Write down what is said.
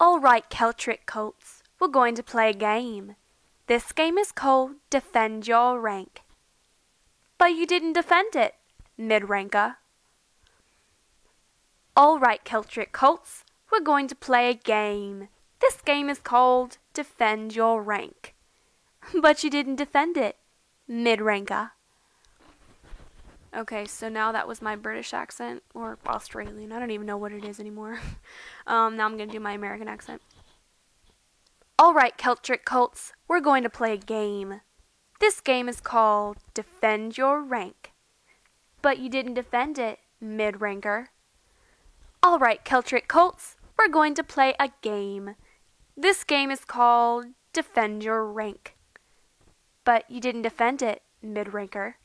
All right, Celtric Colts, we're going to play a game. This game is called Defend Your Rank. But you didn't defend it, mid-ranker. All right, Celtric Colts, we're going to play a game. This game is called Defend Your Rank. But you didn't defend it, mid-ranker. Okay, so now that was my British accent, or Australian. I don't even know what it is anymore. um, now I'm going to do my American accent. Alright, Celtric Colts, we're going to play a game. This game is called Defend Your Rank. But you didn't defend it, mid-ranker. Alright, Celtric Colts, we're going to play a game. This game is called Defend Your Rank. But you didn't defend it, mid-ranker.